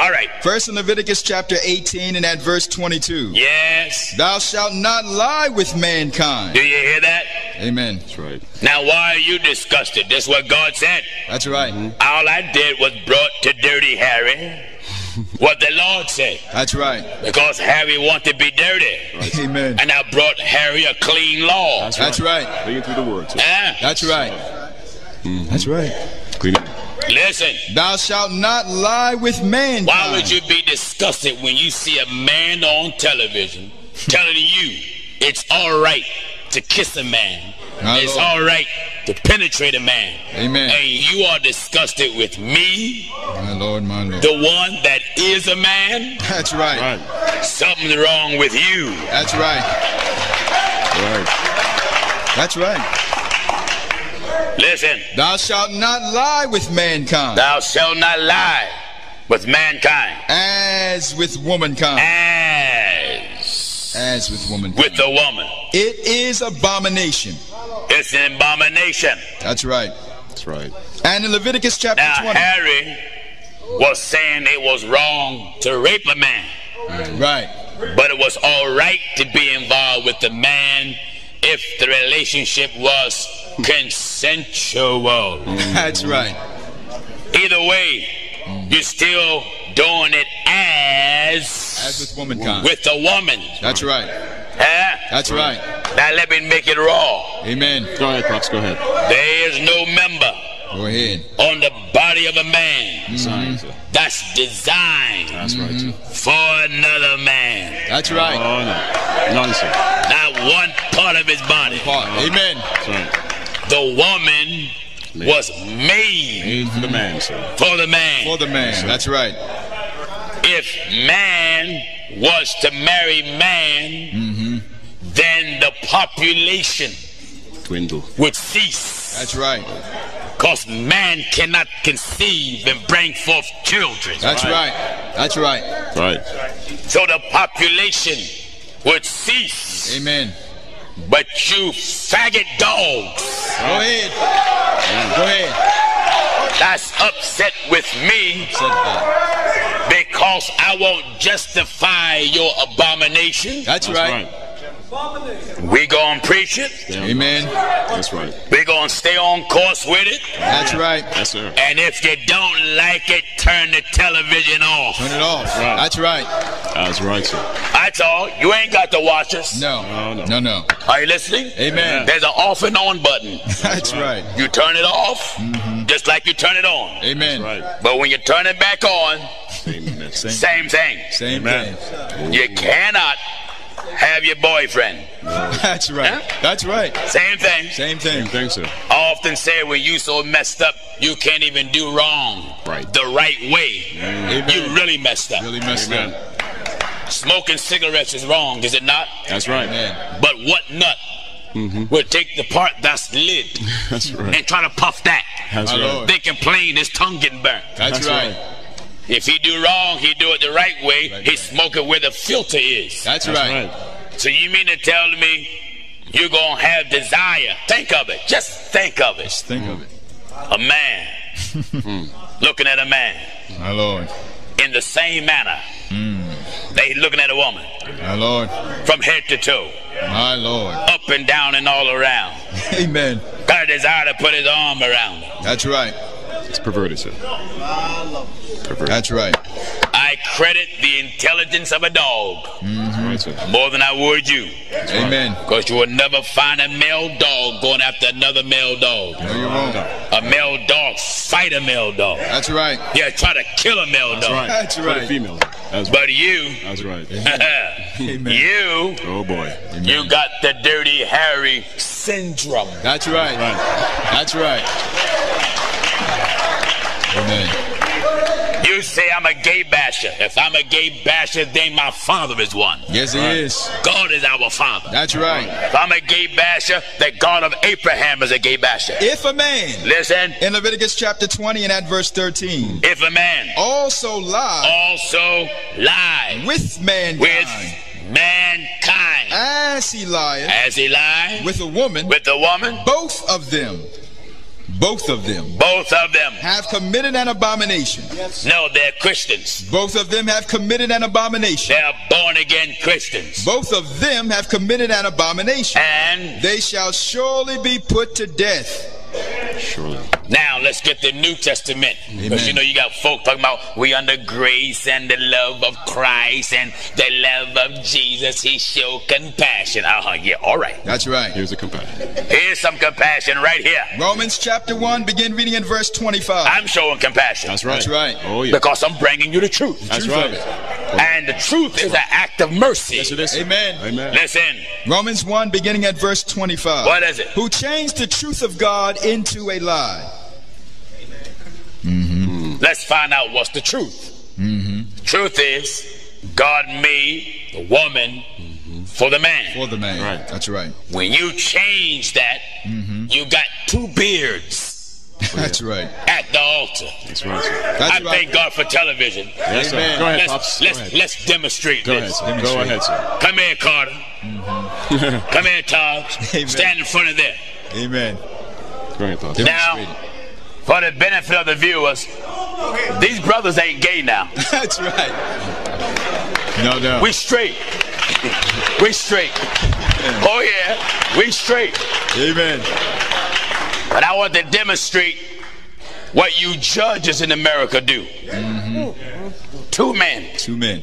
All right. First in Leviticus chapter 18 and at verse 22. Yes. Thou shalt not lie with mankind. Do you hear that? Amen. That's right. Now, why are you disgusted? That's what God said. That's right. Mm-hmm. All I did was brought to Dirty Harry what the Lord said. That's right. Because Harry wanted to be dirty. Amen. And I brought Harry a clean law. That's, That's right. it through the word. Too. Huh? That's right. Mm-hmm. That's right. Clean it. Listen, Thou shalt not lie with man. why would you be disgusted when you see a man on television telling you it's all right to kiss a man? My it's Lord. all right to penetrate a man. Amen. And you are disgusted with me, My Lord, my Lord. the one that is a man? That's right. Right. Something's wrong with you. That's right. Right. That's right. Listen, Thou shalt not lie with mankind thou shalt not lie with mankind as with womankind. as As with womankind. with the woman. It is abomination. It's an abomination. That's right. That's right. And in Leviticus chapter Now, 20. Harry was saying it was wrong to rape a man, Right. but it was all right to be involved with the man if the relationship was consensual. That's right. Either way, mm. you're still doing it as As with womankind. with the woman. That's right. Huh? That's right. Now let me make it raw. Amen. Go ahead, Pops. Go ahead. There is no member Go ahead. on the body of a man mm. Science. that's designed That's right. Too. for another man. That's right. Oh no. Nonsense. Not one part of his body. Part. Amen. That's right. The woman was made Made for the man, sir. for the man. For the man. That's right. If man was to marry man, mm-hmm. then the population Dwindle. would cease. That's right. Because man cannot conceive and bring forth children. That's right. That's right. Right. So the population would cease. Amen. But you faggot dogs Go ahead. Go ahead. that's upset with me Said because I won't justify your abomination. That's That's right. right. We gonna preach it. Amen. That's right. We gonna stay on course with it. That's right. Yes, sir. And if you don't like it, turn the television off. Turn it off. Right. That's right. That's right, sir. That's all. You ain't got to watch us. No. No, no. No, no. Are you listening? Amen. There's an off and on button. That's right. You turn it off, mm-hmm. just like you turn it on. Amen. That's right. But when you turn it back on, Amen. Same, same thing. same Amen. thing. You cannot have your boyfriend. That's right. That's right. Same thing. Same Same thing. thing, sir. I often say when you so messed up, you can't even do wrong Right. the right way. Amen. You really messed up. Really messed Amen. up. Smoking cigarettes is wrong, is it not? That's right. Amen. But what nut mm-hmm. will take the part that's lit That's right. and try to puff that? That's My right. Lord. They complain his tongue getting burnt. That's, That's right. right. If he do wrong, he do it the right way. Right, he right. smoke it where the filter is. That's, That's right. right. So you mean to tell me you're gonna have desire? Think of it. Just think of it. Just think of it. A man hmm. looking at a man My Lord. in the same manner. Hmm. They looking at a woman My Lord. from head to toe, My Lord. up and down and all around. Amen. Got a desire to put his arm around her. That's right. It's perverted, sir. Perverted. That's right. I credit the intelligence of a dog That's right, more than I would you. Amen. Because you will never find a male dog going after another male dog. No, you're wrong. A male dog fight a male dog. That's right. Yeah, try to kill a male That's dog. right. That's For right. the female. That's right. But you, That's right. Amen. you, Oh boy. Amen. you got the dirty Harry syndrome. That's right. Right. That's right. Amen. You say I'm a gay basher. If I'm a gay basher, then my father is one. Yes, he is. God is our father. That's right. If I'm a gay basher, the God of Abraham is a gay basher. If a man, Listen, in Leviticus chapter 20 and at verse 13, if a man also lie also lie with mankind with mankind as he lieth as he lied with a woman, with the woman, both of them Both of them both of them. have committed an abomination. No, they're Christians. Both of them have committed an abomination. They're born again Christians. Both of them have committed an abomination. And They shall surely be put to death. Surely. Now let's get the New Testament. Because you know you got folk talking about we under grace and the love of Christ and the love of Jesus. He showed compassion. Uh-huh, yeah, all right. That's right. Here's a compassion. Here's some compassion right here. Romans chapter 1, begin reading in verse 25. I'm showing compassion. That's right. That's right. Oh, yeah. Because I'm bringing you the truth. That's truth right. of it. And the truth is an act of mercy. Yes, it is. Amen. Amen. Listen, Romans 1, beginning at verse 25. what is it? Who changed the truth of God into a lie. Let's find out what's the truth. Mm-hmm. The truth is, God made the woman for the man. For the man. Right. That's right. When you change that, mm-hmm. you got two beards That's right. at the altar. That's right. That's I right. thank God for television. Yes, sir. Go ahead, Let's, Pops. Let's, ahead. let's demonstrate Go ahead, this. sir. Go ahead, sir. Come here, Carter. Mm-hmm. Come here, Todd. Stand in front of there. Amen. Go ahead, Pops. Now, for the benefit of the viewers, these brothers ain't gay now. That's right. No, no. We straight. We straight. Oh yeah, we straight. Amen. But I want to demonstrate what you judges in America do. Two men. Two men.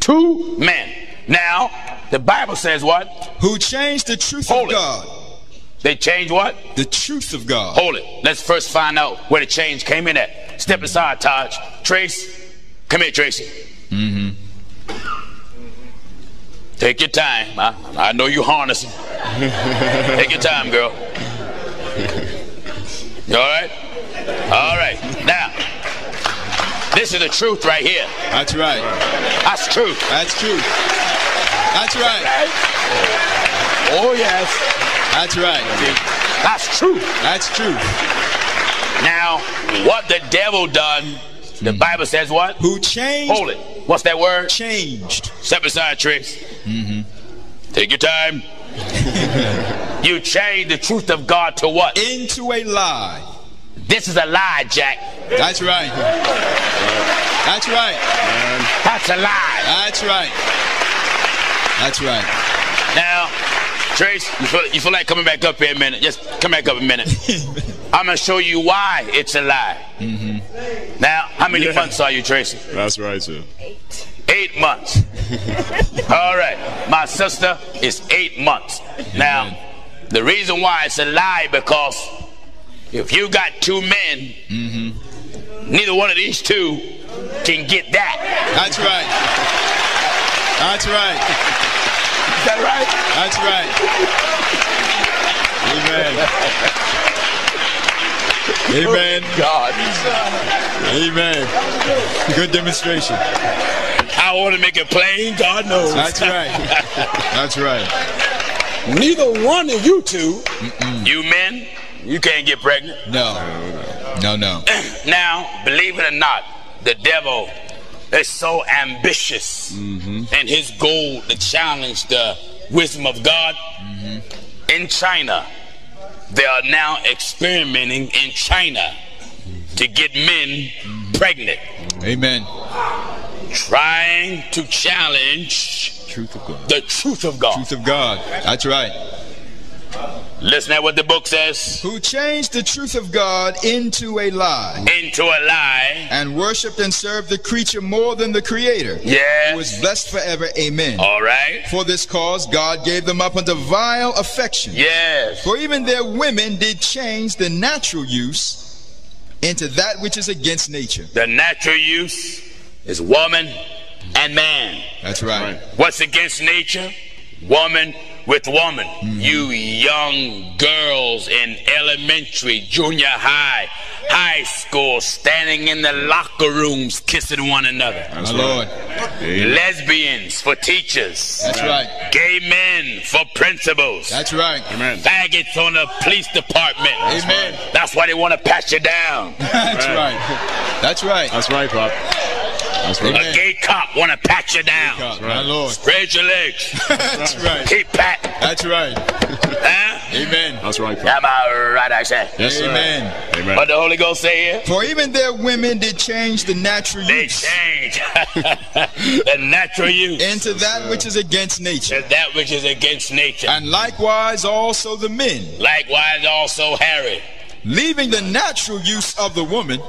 Two men. Now, the Bible says what? Who changed the truth of. God. They changed what? The truth of God. Hold it. Let's first find out where the change came in at. Step aside, Taj. Trace, come here, Tracy. Mm-hmm. Take your time. I, I know you harnessing. Take your time, girl. You all right? All right. Now, this is the truth right here. That's right. That's truth. That's true. That's right. Oh yes, That's right. that's true. That's true. Now, what the devil done? The hmm. Bible says what? Who changed? Hold it. What's that word? Changed. Step aside, Trace. Mm-hmm. Take your time. you changed the truth of God to what? Into a lie. This is a lie, Jack. That's right. That's right. That's a lie. That's right. That's right. Now, Trace, you feel, you feel like coming back up here a minute? Just come back up a minute. I'm gonna show you why it's a lie. Mm-hmm. Now, how many Yeah. months are you, Tracy? That's right, sir. Eight months. All right. My sister is eight months. Now, the reason why it's a lie because if you got two men, mm-hmm. neither one of these two can get that. That's right. That's right. That right? That's right. Amen. Amen. Oh, God. Amen. Good demonstration. I want to make it plain. God knows. That's right. That's right. Neither one of you two, you men, you can't get pregnant. No. No, no. Now, believe it or not, the devil is so ambitious mm-hmm. and his goal to challenge the wisdom of God. Mm-hmm. In China, they are now experimenting in China to get men mm-hmm. pregnant, Amen. trying to challenge Truth of God. the truth of God. Truth of God. That's right. Listen at what the book says Who changed the truth of God into a lie into a lie. and worshiped and served the creature more than the creator. Who is blessed forever. Amen. All right. For this cause, God gave them up unto vile affection. Yes. For even their women did change the natural use into that which is against nature. The natural use is woman and man. That's right. What's against nature? Woman with woman. You young girls in elementary, junior high, high school, standing in the locker rooms kissing one another. That's My right. Lord. Amen. Lesbians for teachers. That's right. Gay men for principals. That's right. Amen. Faggots on the police department. Amen. That's why they want to pat you down. That's Right. right. That's right. That's right, Pop. That's right. A gay cop want to pat you down. God, My Lord. Spread your legs. That's right. Keep patting. That's right. Huh? Amen. That's right. Am I right, I said? Yes, sir. Amen. Amen. What the Holy Ghost say here? For even their women did change the natural They use They change the natural use into that which is against nature. to that which is against nature. And likewise also the men, Likewise, also Harry. leaving the natural use of the woman.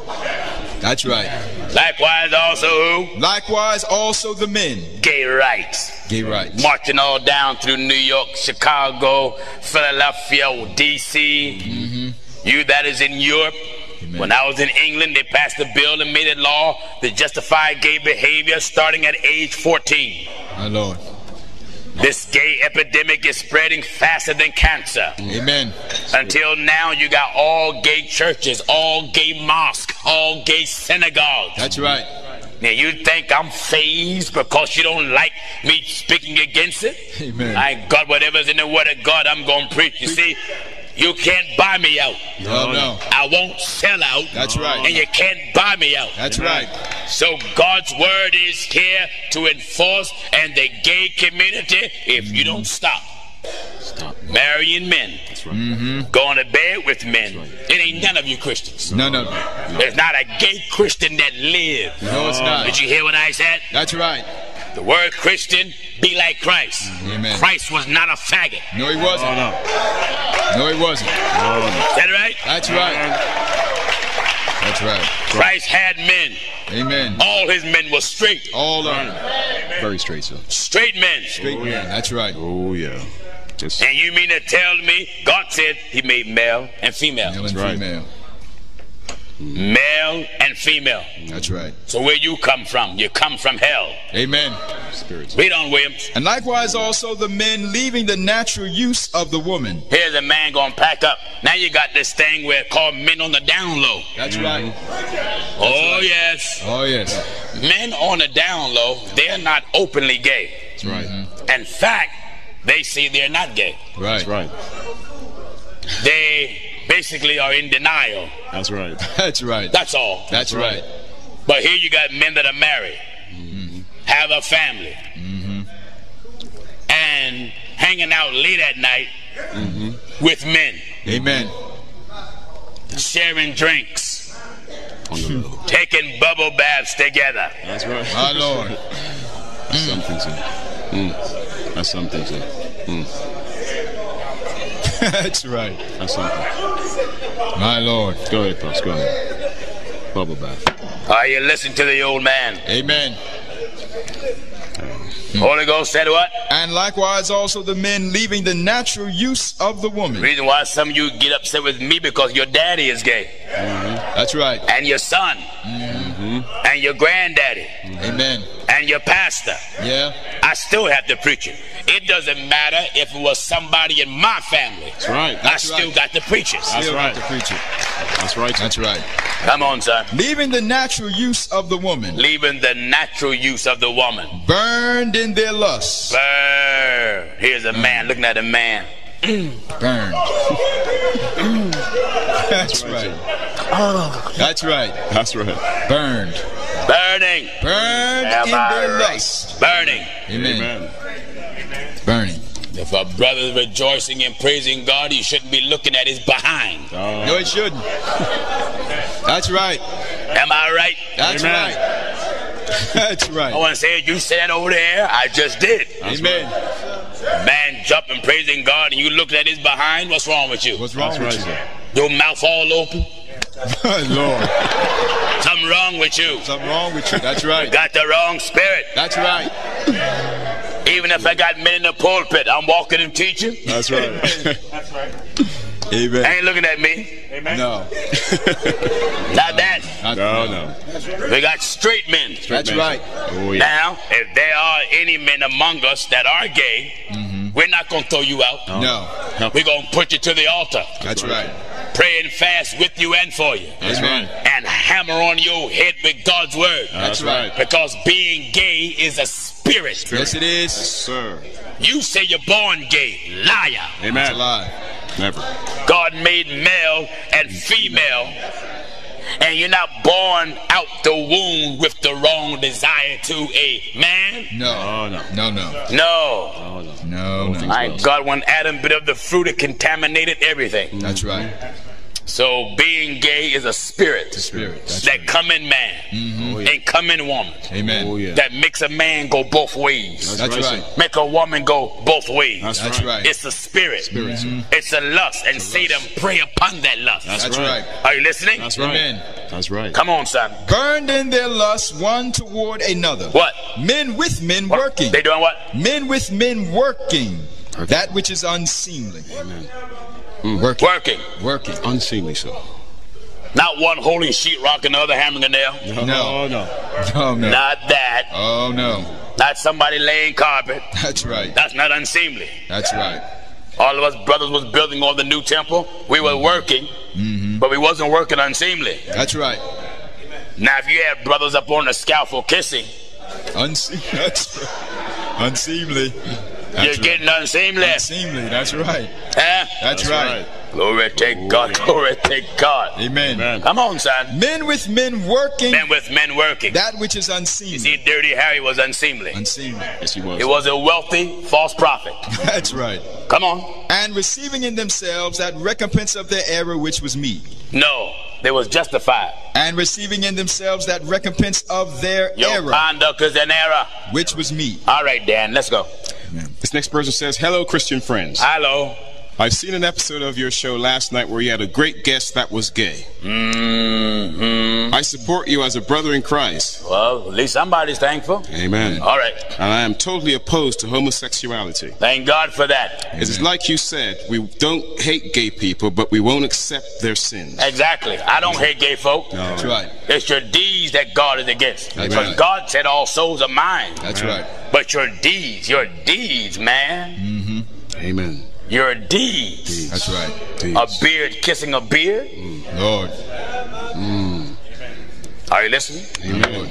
That's right. Likewise, also who? Likewise also the men. Gay rights. Gay rights. Marching all down through New York, Chicago, Philadelphia, D.C. Mm-hmm. You that is in Europe. Amen. When I was in England, they passed a bill and made it law to justify gay behavior starting at age 14. My Lord. This gay epidemic is spreading faster than cancer. Amen. Until now, you got all gay churches, all gay mosques, all gay synagogues. That's right. Now you think I'm fazed because you don't like me speaking against it? Amen. I got whatever's in the word of God, I'm gonna preach. You see, you can't buy me out. No, no. I won't sell out. That's right. And you can't buy me out. That's right. So God's word is here to enforce and the gay community if you don't stop. Stop. Marrying men, That's right. Mm-hmm. going to bed with men. It ain't none of you Christians. No, no. There's not a gay Christian that lives. No, it's not. Did you hear what I said? That's right. The word Christian, be like Christ. Amen. Christ was not a faggot. No, he Oh, wasn't. no. No, he wasn't. Oh, Is that right? That's right. That's right. Christ had men. Amen. All his men were straight. All of them. Very straight, sir. Straight men. Straight man. That's right. Oh, yeah. Yes. And you mean to tell me God said he made male and female? Male and right. female. Male and female. That's right. So where you come from? You come from hell. Amen. Spirits. Read on, Williams. And likewise also the men leaving the natural use of the woman. Here's a man gonna pack up. Now you got this thing where it's called men on the down low. That's mm-hmm. right. Oh yes. Oh, yes. Men on the down low, they're not openly gay. That's right. Mm-hmm. In fact, they say they're not gay. Right. That's right. They basically are in denial. That's right. That's right. That's all. That's right. But here you got men that are married, have a family, and hanging out late at night with men, Amen. sharing drinks, On the road. taking bubble baths together. That's right. My Lord. That's something, sir. Mm. That's something, sir. Mm. That's right. That's something. My Lord. Go ahead, Pops. Go ahead. Bubble bath. Are you listening to the old man? Amen. Holy Ghost said what? And likewise also the men leaving the natural use of the woman. Reason why some of you get upset with me because your daddy is gay, That's right. and your son, Mm -hmm. and your granddaddy, Amen. and your pastor. Yeah. I still have to preach it. It doesn't matter if it was somebody in my family. That's right. I still right. got to preach it. That's Still right. have to preach it. That's right. That's right. Come on, son. Leaving the natural use of the woman. Leaving the natural use of the woman. Burned in their lust. Burn. Here's a man looking at a man. Burned. That's right. That's right. That's right. Burned. Burning. Burned Am in I their right? lust. Burning. Amen. Amen. Burning. If a brother's rejoicing and praising God, he shouldn't be looking at his behind. Uh, No, it shouldn't. That's right. Am I right? That's Amen. right. That's right. I want to say, you said over there, I just did. Amen. Man jumping, praising God, and you looking at his behind, what's wrong with you? What's wrong That's right, you? sir. Your mouth all open? Lord. Something wrong with you. Something wrong with you. That's right. Got the wrong spirit. That's right. Even if I got men in the pulpit, I'm walking and teaching. That's right. That's right. Amen. Ain't looking at me. Amen. No. Not that. Not- no, no. We got straight men. That's right. Oh, yeah. Now, if there are any men among us that are gay, mm-hmm. we're not going to throw you out. No. We're going to put you to the altar, That's right. Pray and fast with you and for you, That's Amen. right. and hammer on your head with God's word. That's right. right. Because being gay is a spirit. Yes, it is. Sir. You say you're born gay. Liar. Amen. It's a lie. Never. God made male and female and you're not born out the womb with the wrong desire to a man. No. No. No, no. No. No. No, no. My God, when Adam bit of the fruit, it contaminated everything. That's right. So being gay is a spirit Spirit. That right. come in man mm-hmm. Oh, yeah. and come in woman. Amen. Oh, yeah. That makes a man go both ways. That's right, right. Make a woman go both ways. That's, That's right. It's a spirit. Spirit, sir. Mm-hmm. It's a lust, and Satan prey upon that lust. That's, That's right. right. Are you listening? That's right. Amen. That's right. Come on, son. Burned in their lust one toward another. What? Men with men What? working. They doing what? Men with men working. Working. That which is unseemly. Amen. Mm, working. Working. Working. Unseemly, sir. Not one holding sheetrock and the other hammering a nail. No. No. no. Oh no. Not that. Oh no. Not somebody laying carpet. That's right. That's not unseemly. That's right. All of us brothers was building on the new temple. We were mm-hmm. working, mm-hmm. but we wasn't working unseemly. That's right. Now, if you have brothers up on the scaffold kissing, Unse- that's you're right. getting unseemly. Unseemly. That's right. Huh? That's, That's right. right. Glory to God. Glory to God. Amen. Amen. Come on, son. Men with men working. Men with men working. that which is You unseemly. see, Dirty Harry was unseemly. Unseemly. Yes, he was. He was a wealthy false prophet. That's right. Come on. And receiving in themselves that recompense of their error which was me. No, they was justified. And receiving in themselves that recompense of their Your error conduct is an error. which was me. All right, Dan, let's go. This next person says, Hello, Christian friends. Hello. I've seen an episode of your show last night where you had a great guest that was gay. hmm I support you as a brother in Christ. Well, at least somebody's thankful. Amen. All right. And I am totally opposed to homosexuality. Thank God for that. It's like you said, we don't hate gay people, but we won't accept their sins. Exactly. I don't hate gay folk. That's right. It's your deeds that God is against. That's Because right. God said all souls are mine. That's right. But your deeds, your deeds, man. Mm-hmm. Amen. Your deeds. That's right. A beard kissing a beard. Mm, Lord. Mm. Are you listening? Amen.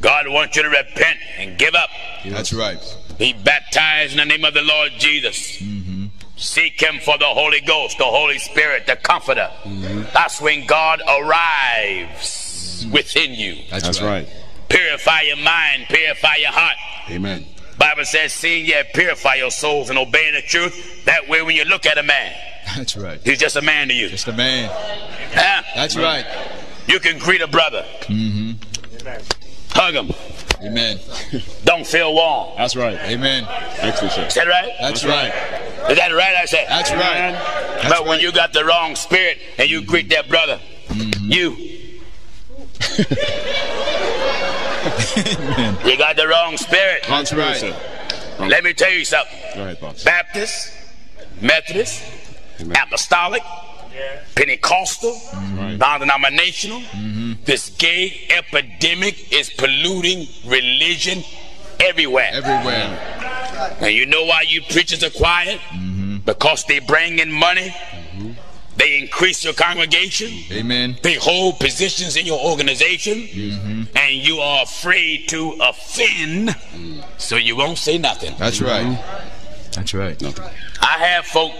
God wants you to repent and give up. That's right. Be baptized in the name of the Lord Jesus. Mm-hmm. Seek Him for the Holy Ghost, the Holy Spirit, the Comforter. Mm-hmm. That's when God arrives mm. within you. That's, That's right. Purify your mind, purify your heart. Amen. Bible says, seeing ye purify your souls and obeying the truth. That way, when you look at a man, That's right. he's just a man to you. Just a man. Huh? That's right. You can greet a brother, Mm-hmm. hug him, Amen. don't feel warm. That's right. Amen. Excellent, sir. Is that right? That's right. Is that right? I said. That's right. That's but when you got the wrong spirit and you greet that brother, you. you got the wrong spirit. That's right. Sir. Let me tell you something. Go ahead, boss. Baptist, Methodist, Amen. Apostolic, Pentecostal, Right. non-denominational. Mm-hmm. This gay epidemic is polluting religion everywhere. Everywhere. And you know why you preachers are quiet? Mm-hmm. Because they bring in money. They increase your congregation. Amen. They hold positions in your organization. Mm-hmm. And you are afraid to offend. So you won't say nothing. That's right. Mm-hmm. That's right. I have folk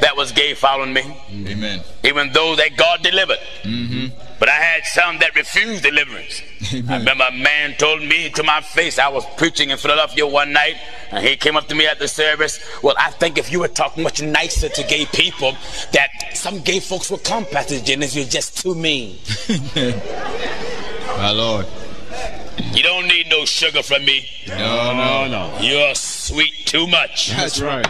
that was gay following me. Amen. Even though that God delivered. Mm-hmm. But I had some that refused deliverance. I remember a man told me to my face, I was preaching in Philadelphia one night, and he came up to me at the service. Well, I think if you would talk much nicer to gay people, that some gay folks would come, Pastor Jennings. You're just too mean. My Lord. You don't need no sugar from me. No, no. no. You're sweet too much. That's right.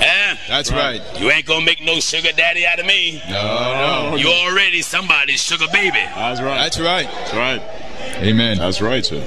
Huh? That's right. You ain't gonna make no sugar daddy out of me. No, no. You already somebody's sugar baby. That's right. That's right. That's right. Amen. That's right, sir.